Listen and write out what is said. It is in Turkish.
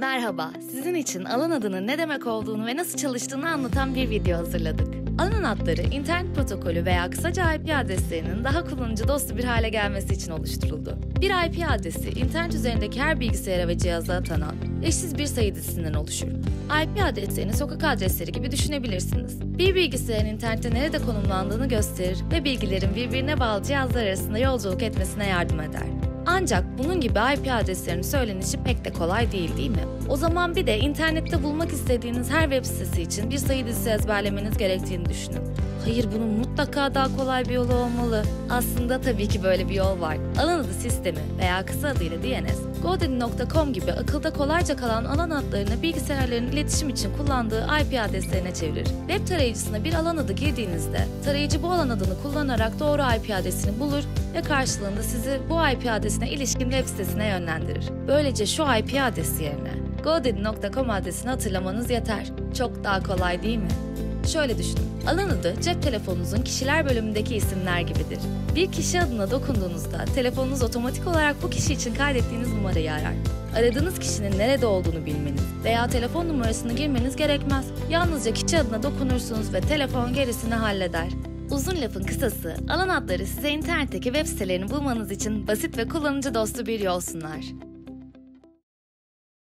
Merhaba, sizin için alan adının ne demek olduğunu ve nasıl çalıştığını anlatan bir video hazırladık. Alan adları, internet protokolü veya kısaca IP adreslerinin daha kullanıcı dostu bir hale gelmesi için oluşturuldu. Bir IP adresi, internet üzerindeki her bilgisayara ve cihaza atanan eşsiz bir sayı dizisinden oluşur. IP adreslerini sokak adresleri gibi düşünebilirsiniz. Bir bilgisayarın internette nerede konumlandığını gösterir ve bilgilerin birbirine bağlı cihazlar arasında yolculuk etmesine yardım eder. Ancak bunun gibi IP adreslerinin söylenişi pek de kolay değil değil mi? O zaman bir de internette bulmak istediğiniz her web sitesi için bir sayı dizisi ezberlemeniz gerektiğini düşünün. Hayır bunun mutlaka daha kolay bir yolu olmalı. Aslında tabii ki böyle bir yol var. Alan adı sistemi veya kısa adıyla DNS, GoDaddy.com gibi akılda kolayca kalan alan adlarını bilgisayarların iletişim için kullandığı IP adreslerine çevirir. Web tarayıcısına bir alan adı girdiğinizde, tarayıcı bu alan adını kullanarak doğru IP adresini bulur ve karşılığında sizi bu IP adresine ilişkin web sitesine yönlendirir. Böylece şu IP adresi yerine godaddy.com adresini hatırlamanız yeter. Çok daha kolay değil mi? Şöyle düşünün. Alan adı cep telefonunuzun kişiler bölümündeki isimler gibidir. Bir kişi adına dokunduğunuzda telefonunuz otomatik olarak bu kişi için kaydettiğiniz numarayı arar. Aradığınız kişinin nerede olduğunu bilmeniz veya telefon numarasını girmeniz gerekmez. Yalnızca kişi adına dokunursunuz ve telefon gerisini halleder. Uzun lafın kısası, alan adları size internetteki web sitelerini bulmanız için basit ve kullanıcı dostu bir yol sunar.